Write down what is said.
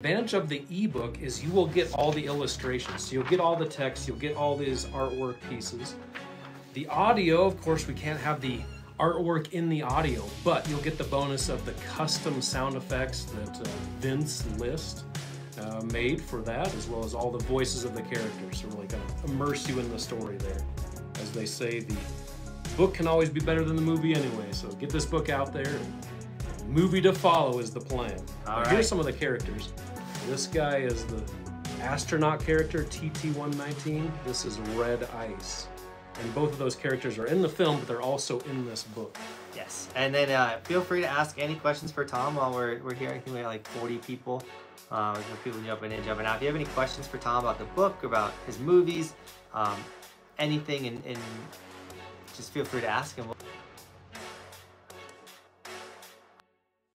advantage of the ebook is you will get all the illustrations. So you'll get all the text, you'll get all these artwork pieces. The audio, of course, we can't have the artwork in the audio, but you'll get the bonus of the custom sound effects that uh, Vince List uh, made for that, as well as all the voices of the characters. So really going to immerse you in the story there. As they say, the book can always be better than the movie anyway. So get this book out there. Movie to follow is the plan. All Here's some of the characters. This guy is the astronaut character, TT-119. This is Red Ice. And both of those characters are in the film, but they're also in this book. Yes, and then uh, feel free to ask any questions for Tom while we're, we're here. I think we have like 40 people. Uh, people jumping in, jumping out. If you have any questions for Tom about the book, about his movies, um, anything, and, and just feel free to ask him.